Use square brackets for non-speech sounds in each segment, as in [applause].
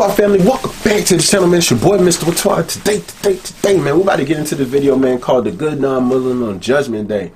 Whaatwaa family, welcome back to the channel, man. It's your boy, Mr. Whaatwaa. Today, today, today, man, we're about to get into the video, man, called The Good Non-Muslim on Judgment Day.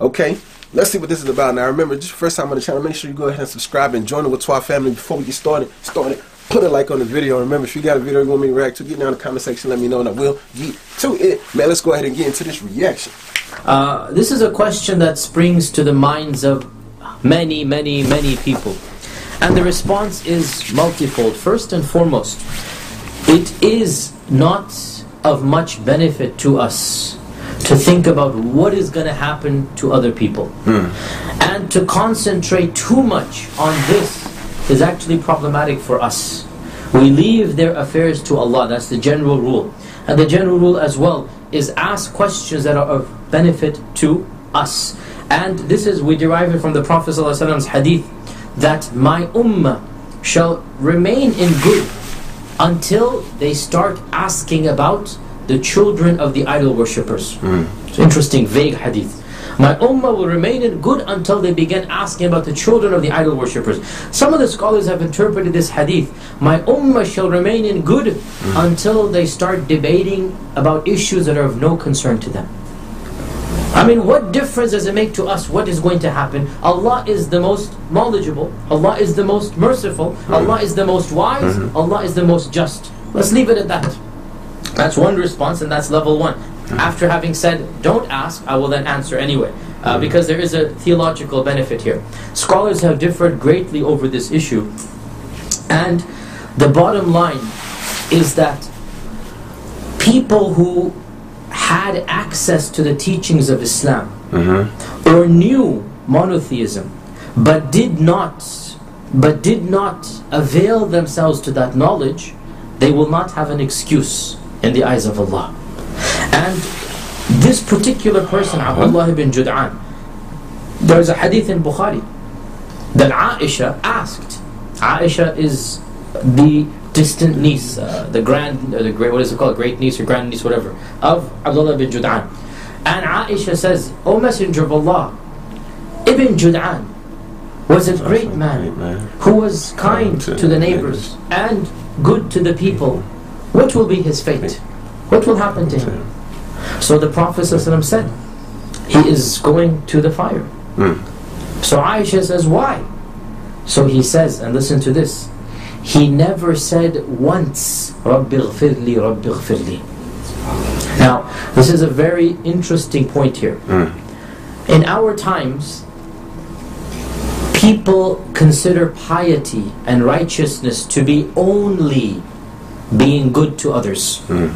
Okay, let's see what this is about. Now, remember, just first time on the channel, make sure you go ahead and subscribe and join the Whaatwaa family before we get started. Started. Put a like on the video. Remember, if you got a video you want me to react to, get down in the comment section, let me know, and I will get to it. Man, let's go ahead and get into this reaction. Uh, this is a question that springs to the minds of many, many, many people. And the response is multifold. First and foremost, it is not of much benefit to us to think about what is going to happen to other people. Hmm. And to concentrate too much on this is actually problematic for us. We leave their affairs to Allah, that's the general rule. And the general rule as well is ask questions that are of benefit to us. And this is, we derive it from the Prophet ﷺ's hadith that my ummah shall remain in good until they start asking about the children of the idol worshippers. Hmm. It's interesting, vague hadith. My ummah will remain in good until they begin asking about the children of the idol worshippers. Some of the scholars have interpreted this hadith. My ummah shall remain in good hmm. until they start debating about issues that are of no concern to them. I mean, what difference does it make to us what is going to happen? Allah is the most knowledgeable, Allah is the most merciful, Allah is the most wise, mm-hmm. Allah is the most just. Let's leave it at that. That's one response, and that's level one. Mm-hmm. After having said, don't ask, I will then answer anyway. Uh, mm-hmm. because there is a theological benefit here. Scholars have differed greatly over this issue. And the bottom line is that people who had access to the teachings of Islam uh-huh. or knew monotheism but did not but did not avail themselves to that knowledge they will not have an excuse in the eyes of Allah. And this particular person uh-huh. Abdullah ibn Jud'an there's a hadith in Bukhari that Aisha asked. Aisha is the distant niece, uh, the grand, uh, the great, what is it called, great niece or grand niece, whatever, of Abdullah bin Jud'an. And Aisha says, O Messenger of Allah, Ibn Jud'an was a great man who was kind to the neighbors and good to the people. What will be his fate? What will happen to him? So the Prophet ﷺ said, he is going to the fire. So Aisha says, why? So he says, and listen to this, he never said once, Rabbi Rabbi. Now, this is a very interesting point here. Mm. In our times, people consider piety and righteousness to be only being good to others. Mm.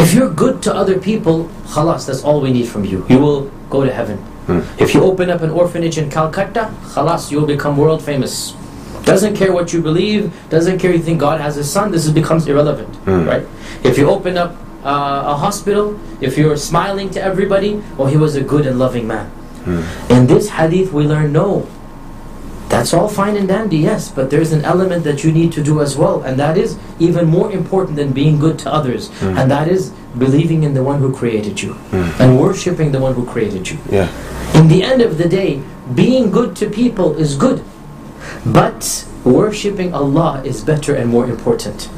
If you're good to other people, khalas, that's all we need from you. You will go to heaven. Mm. If you open up an orphanage in Calcutta, khalas, you'll become world famous. Doesn't care what you believe, doesn't care you think God has a son, this becomes irrelevant, hmm. right? If you open up uh, a hospital, if you're smiling to everybody, well, he was a good and loving man. Hmm. In this hadith, we learn no. That's all fine and dandy, yes, but there's an element that you need to do as well, and that is even more important than being good to others, hmm. and that is believing in the one who created you and worshipping the one who created you. Yeah. In the end of the day, being good to people is good, but worshipping Allah is better and more important.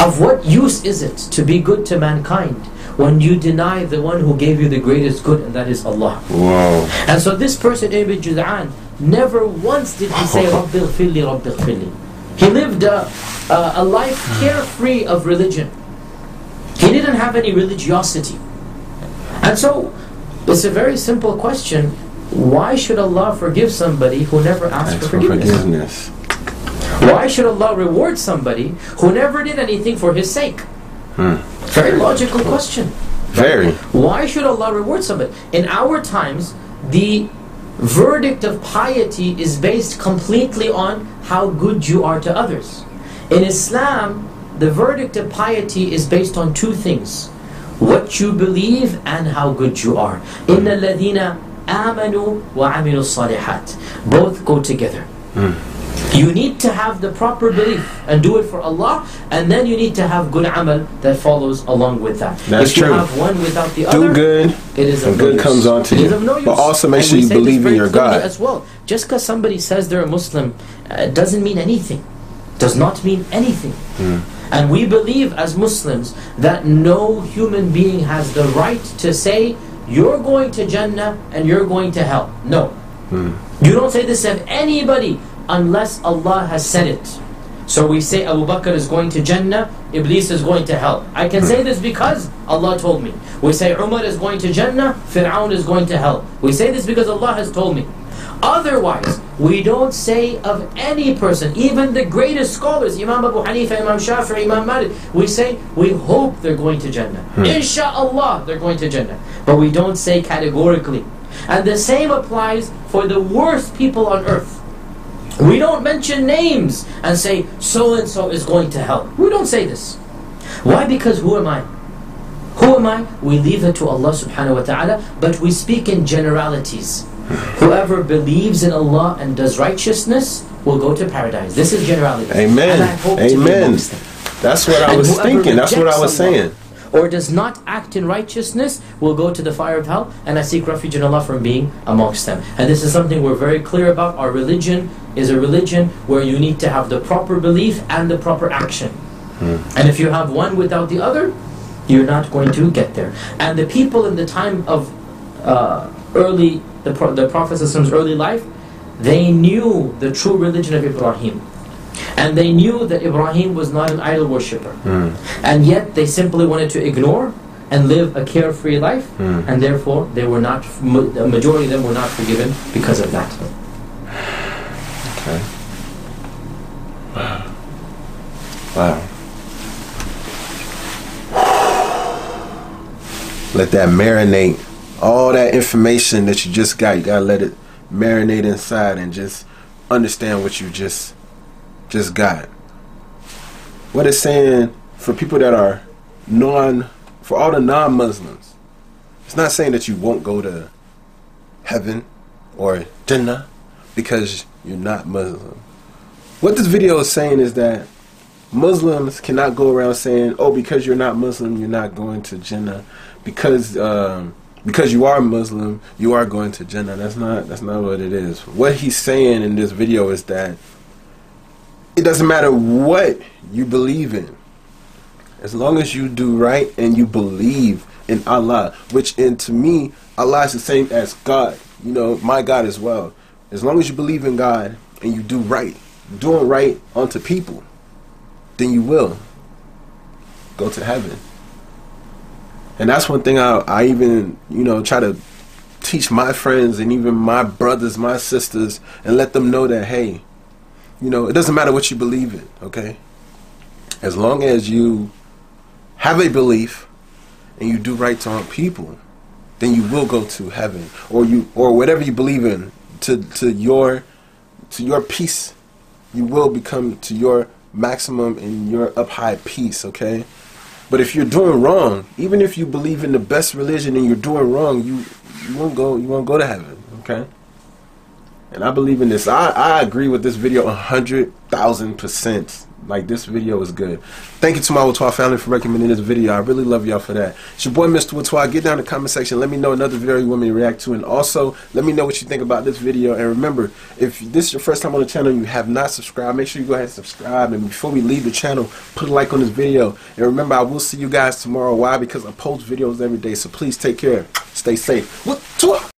Of what use is it to be good to mankind when you deny the one who gave you the greatest good, and that is Allah? Whoa. And so this person, Ibn Jud'an, never once did he say, [laughs] Rabbi ghfirli, Rabbi ghfirli. He lived a, a, a life carefree of religion. He didn't have any religiosity. And so, it's a very simple question. Why should Allah forgive somebody who never asked for for forgiveness? forgiveness. Why should Allah reward somebody who never did anything for His sake? Hmm. Very logical question. Very. Why should Allah reward somebody? In our times, the verdict of piety is based completely on how good you are to others. In Islam, the verdict of piety is based on two things what you believe and how good you are. إِنَّ amanu wa amilu salihat. Both go together. Mm. You need to have the proper belief and do it for Allah, and then you need to have good amal that follows along with that. That's if you true. have one without the other, do good, it is and good use. comes on to you. No but also make sure you believe in your God as well. Just because somebody says they're a Muslim uh, doesn't mean anything. Does not mean anything. Mm. And we believe as Muslims that no human being has the right to say you're going to Jannah and you're going to hell. No. Hmm. You don't say this of anybody unless Allah has said it. So we say Abu Bakr is going to Jannah, Iblis is going to hell. I can hmm. say this because Allah told me. We say Umar is going to Jannah, Fir'aun is going to hell. We say this because Allah has told me. Otherwise, we don't say of any person, even the greatest scholars, Imam Abu Hanifa, Imam Shafi'i, Imam Malik, we say we hope they're going to Jannah. Hmm. Insha'Allah, they're going to Jannah. But we don't say categorically. And the same applies for the worst people on earth. We don't mention names and say so and so is going to hell. We don't say this. Why? Because who am I? Who am I? We leave it to Allah subhanahu wa ta'ala, but we speak in generalities. Whoever believes in Allah and does righteousness will go to paradise. This is generality. Amen. And I hope to be Amen. That's what I And was thinking. That's what I was saying. Or does not act in righteousness will go to the fire of hell, and I seek refuge in Allah from being amongst them. And this is something we're very clear about. Our religion is a religion where you need to have the proper belief and the proper action. And if you have one without the other, you're not going to get there. And the people in the time of uh, early, the, the Prophet's early life, they knew the true religion of Ibrahim. And they knew that Ibrahim was not an idol worshipper. Hmm. And yet they simply wanted to ignore and live a carefree life, hmm. and therefore they were not, the majority of them were not forgiven because of that. Okay. Wow. Let that marinate. All that information that you just got, you gotta let it marinate inside and just understand what you just just got. What it's saying for people that are non for all the non-Muslims, it's not saying that you won't go to heaven or Jannah because you're not Muslim. What this video is saying is that Muslims cannot go around saying, "Oh, because you're not Muslim, you're not going to Jannah." Because um, because you are Muslim, you are going to Jannah. That's not that's not what it is. What he's saying in this video is that it doesn't matter what you believe in, as long as you do right and you believe in Allah, which and to me, Allah is the same as God. You know, my God as well. As long as you believe in God and you do right, doing right unto people, then you will go to heaven. And that's one thing I, I even, you know, try to teach my friends and even my brothers, my sisters, and let them know that, hey, you know, it doesn't matter what you believe in, okay? As long as you have a belief and you do right to our people, then you will go to heaven or you or whatever you believe in to to your to your peace you will become to your maximum and your up high peace okay but if you're doing wrong even if you believe in the best religion and you're doing wrong you you won't go you won't go to heaven okay and I believe in this. I, I agree with this video hundred thousand percent. Like this video is good. Thank you to my Whaatwaa family for recommending this video. I really love y'all for that. It's your boy Mr. Whaatwaa. Get down in the comment section. Let me know another video you want me to react to. And also let me know what you think about this video. And remember, if this is your first time on the channel and you have not subscribed, make sure you go ahead and subscribe. And before we leave the channel, put a like on this video. And remember, I will see you guys tomorrow. Why? Because I post videos every day. So please take care. Stay safe. Whaatwaa!